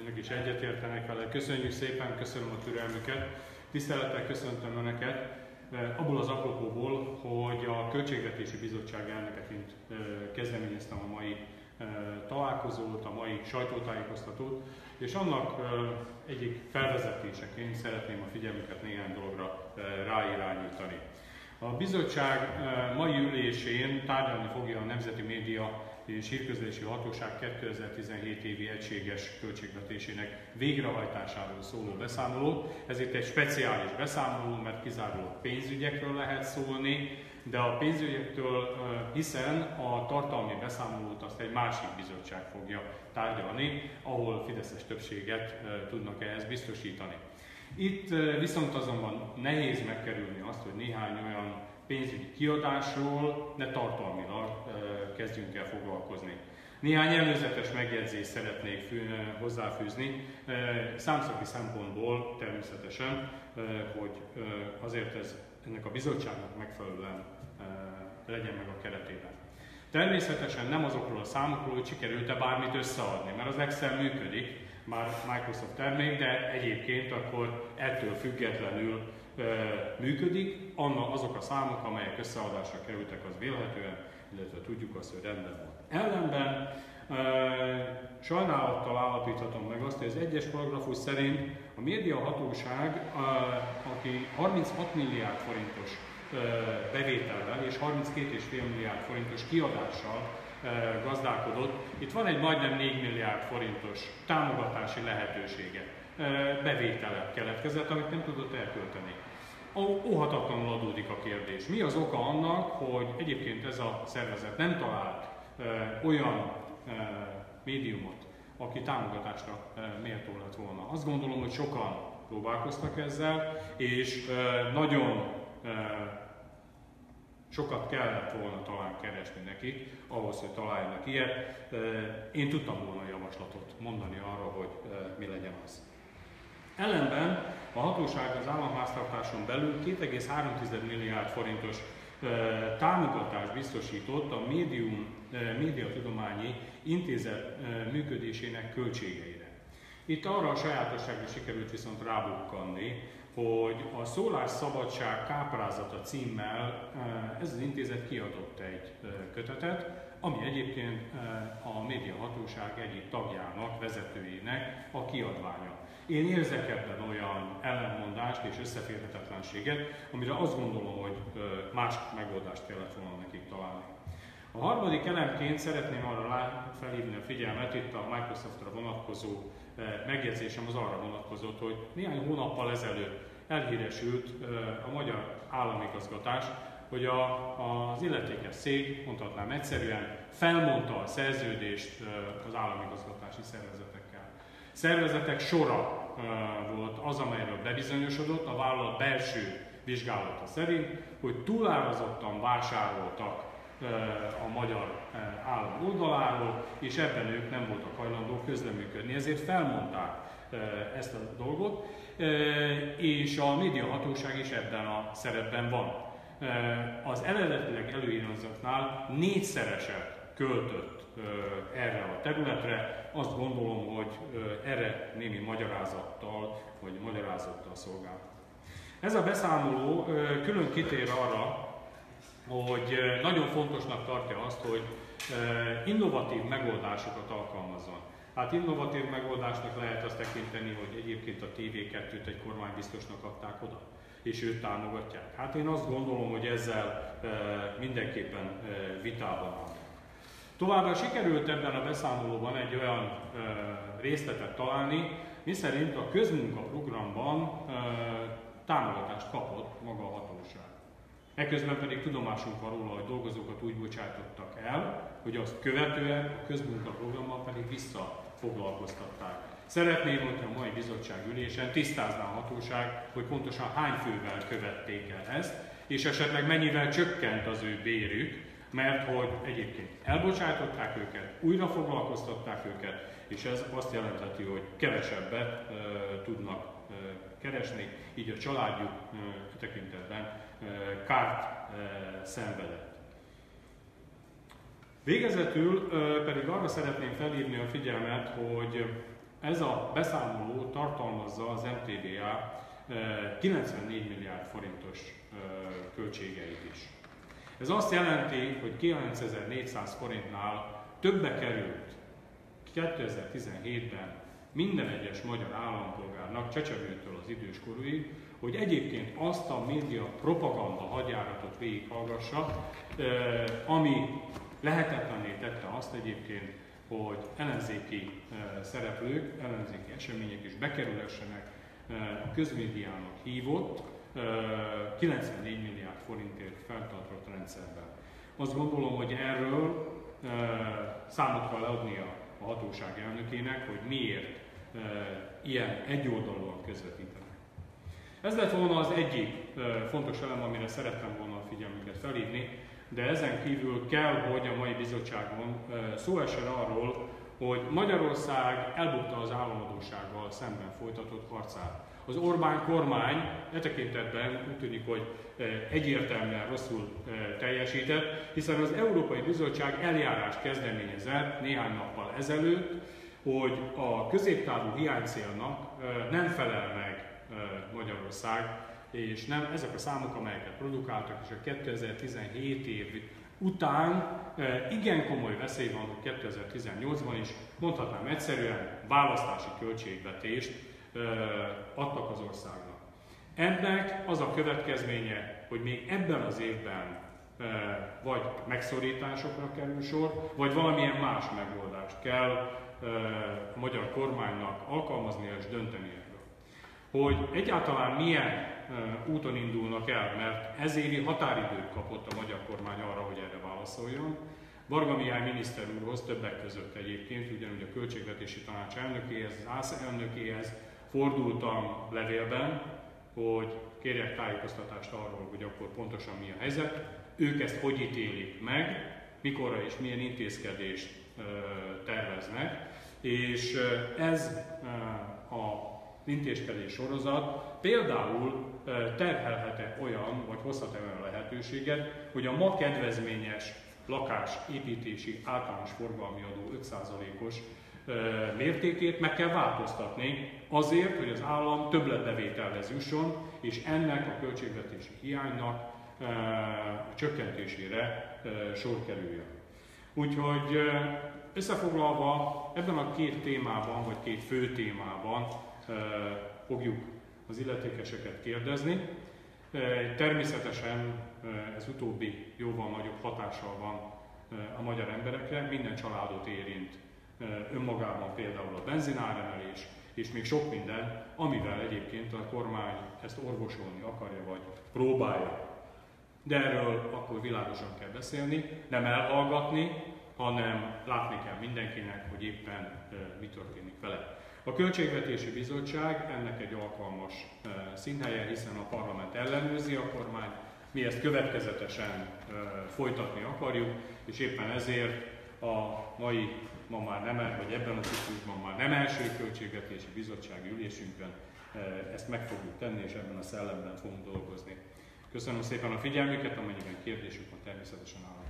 önök is egyetértenek vele. Köszönjük szépen, köszönöm a türelmüket. Tisztelettel köszöntöm Önöket abból az apropóból, hogy a Költségvetési Bizottság elnökeként kezdeményeztem a mai találkozót, a mai sajtótájékoztatót, és annak egyik felvezetéseként szeretném a figyelmüket néhány dologra ráirányítani. A bizottság mai ülésén tárgyalni fogja a Nemzeti Média és Hírközlési Hatóság 2017 évi egységes költségvetésének végrehajtásáról szóló beszámoló. Ez itt egy speciális beszámoló, mert kizárólag pénzügyekről lehet szólni, de a pénzügyektől, hiszen a tartalmi beszámolót azt egy másik bizottság fogja tárgyalni, ahol fideszes többséget tudnak ehhez biztosítani. Itt viszont azonban nehéz megkerülni azt, hogy néhány olyan pénzügyi kiadásról ne tartalmilag kezdjünk el foglalkozni. Néhány előzetes megjegyzést szeretnék hozzáfűzni, számszaki szempontból természetesen, hogy azért ez ennek a bizottságnak megfelelően legyen meg a keretében. Természetesen nem azokról a számokról, hogy sikerült-e bármit összeadni, mert az Excel működik, már Microsoft termék, de egyébként akkor ettől függetlenül működik. Anna, azok a számok, amelyek összeadásra kerültek, az vélhetően, illetve tudjuk azt, hogy rendben van. Ellenben sajnálattal állapíthatom meg azt, hogy az egyes paragrafus szerint a média hatóság, aki 36 milliárd forintos bevétellel és 32,5 milliárd forintos kiadással gazdálkodott. Itt van egy majdnem 4 milliárd forintos támogatási lehetősége. Bevétele keletkezett, amit nem tudott elkölteni. Óhatatlanul adódik a kérdés. Mi az oka annak, hogy egyébként ez a szervezet nem talált olyan médiumot, aki támogatásra méltó lett volna. Azt gondolom, hogy sokan próbálkoztak ezzel, és nagyon sokat kellett volna talán keresni nekik, ahhoz, hogy találjanak ilyet. Én tudtam volna javaslatot mondani arra, hogy mi legyen az. Ellenben a hatóság az államháztartáson belül 2,3 milliárd forintos támogatást biztosított a médium, médiatudományi intézet működésének költségeire. Itt arra a sajátosságra sikerült viszont rábukkanni, hogy a Szólásszabadság káprázata címmel ez az intézet kiadott egy kötetet, ami egyébként a médiahatóság egyik tagjának, vezetőjének a kiadványa. Én érzek ebben olyan ellenmondást és összeférhetetlenséget, amire azt gondolom, hogy más megoldást kellett volna nekik találni. A harmadik elemként szeretném arra felhívni a figyelmet, itt a Microsoftra vonatkozó megjegyzésem az arra vonatkozott, hogy néhány hónappal ezelőtt elhíresült a magyar államigazgatás, hogy a, az illetékes szék, mondhatnám egyszerűen, felmondta a szerződést az államigazgatási szervezetekkel. Szervezetek sora volt az, amelyről bebizonyosodott a vállalat belső vizsgálata szerint, hogy túlárazottan vásároltak a magyar állam oldaláról, és ebben ők nem voltak hajlandók közleműködni, ezért felmondták ezt a dolgot, és a médiahatóság is ebben a szerepben van. Az eredetileg előirányzatnál négyszereset költött erre a területre, azt gondolom, hogy erre némi magyarázattal, vagy magyarázattal szolgál. Ez a beszámoló külön kitér arra, hogy nagyon fontosnak tartja azt, hogy innovatív megoldásokat alkalmazzon. Hát innovatív megoldásnak lehet azt tekinteni, hogy egyébként a TV2-t egy kormánybiztosnak adták oda, és őt támogatják. Hát én azt gondolom, hogy ezzel mindenképpen vitában van. Továbbá sikerült ebben a beszámolóban egy olyan részletet találni, miszerint a közmunka programban támogatást kapott maga a hatóság. Ekközben pedig tudomásunk van róla, hogy dolgozókat úgy bocsátottak el, hogy azt követően a közmunkaprogrammal pedig visszafoglalkoztatták. Szeretném, hogy a mai bizottság ülésen tisztázná a hatóság, hogy pontosan hány fővel követték el ezt, és esetleg mennyivel csökkent az ő bérük, mert hogy egyébként elbocsátották őket, újra foglalkoztatták őket, és ez azt jelentheti, hogy kevesebbet e, tudnak keresni, így a családjuk tekintetben kárt szenvedett. Végezetül pedig arra szeretném felhívni a figyelmet, hogy ez a beszámoló tartalmazza az MTBA 94 milliárd forintos költségeit is. Ez azt jelenti, hogy 9400 forintnál többe került 2017-ben minden egyes magyar állampolgárnak, csecsevőtől az időskorúig, hogy egyébként azt a média propaganda hadjáratot végighallgassa, ami lehetetlenné tette azt egyébként, hogy ellenzéki szereplők, ellenzéki események is bekerülhessenek a közmédiának hívott 94 milliárd forintért feltartott rendszerben. Azt gondolom, hogy erről számot kell adnia a hatóság elnökének, hogy miért ilyen egyoldalúan közvetítenek. Ez lett volna az egyik fontos elem, amire szerettem volna a figyelmüket felhívni, de ezen kívül kell, hogy a mai bizottságon szó essen arról, hogy Magyarország elbukta az államadósággal szemben folytatott harcát. Az Orbán kormány e tekintetben úgy tűnik, hogy egyértelműen rosszul teljesített, hiszen az Európai Bizottság eljárást kezdeményezett néhány nappal ezelőtt, hogy a középtávú hiánycélnak nem felel meg Magyarország, és nem ezek a számok, amelyeket produkáltak, és a 2017 év után igen komoly veszély van, hogy 2018-ban is, mondhatnám egyszerűen, választási költségvetést adtak az országnak. Ennek az a következménye, hogy még ebben az évben vagy megszorításokra kerül sor, vagy valamilyen más megoldást kell a magyar kormánynak alkalmaznia és dönteni erről. Hogy egyáltalán milyen úton indulnak el, mert ezéri határidőt kapott a magyar kormány arra, hogy erre válaszoljon. Varga Mihály miniszter úrhoz többek között egyébként, ugyanúgy a Költségvetési Tanács elnökéhez, az ÁSZ elnökéhez fordultam levélben, hogy kérjek tájékoztatást arról, hogy akkor pontosan mi a helyzet. Ők ezt hogy ítélik meg, mikorra és milyen intézkedést terveznek, és ez a intézkedés sorozat például terhelhet-e olyan, vagy hozhat-e olyan lehetőséget, hogy a ma kedvezményes lakásépítési általános forgalmi adó 5%-os mértékét meg kell változtatni azért, hogy az állam többletbevételhez jusson, és ennek a költségvetési hiánynak a csökkentésére sor kerüljön. Úgyhogy összefoglalva ebben a két témában, vagy két fő témában fogjuk az illetékeseket kérdezni. Természetesen ez utóbbi jóval nagyobb hatással van a magyar emberekre, minden családot érint önmagában például a benzináremelés, és még sok minden, amivel egyébként a kormány ezt orvosolni akarja, vagy próbálja. De erről akkor világosan kell beszélni, nem elhallgatni, hanem látni kell mindenkinek, hogy éppen mi történik vele. A Költségvetési Bizottság ennek egy alkalmas színhelye, hiszen a parlament ellenőrzi a kormány, mi ezt következetesen folytatni akarjuk, és éppen ezért a mai, ma már nem, vagy ebben a ciklusban már nem első költségvetési bizottsági ülésünkön ezt meg fogjuk tenni, és ebben a szellemben fogunk dolgozni. Köszönöm szépen a figyelmüket, amennyiben kérdésük van, természetesen állok